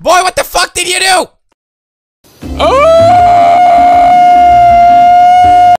Boy, what the fuck did you do?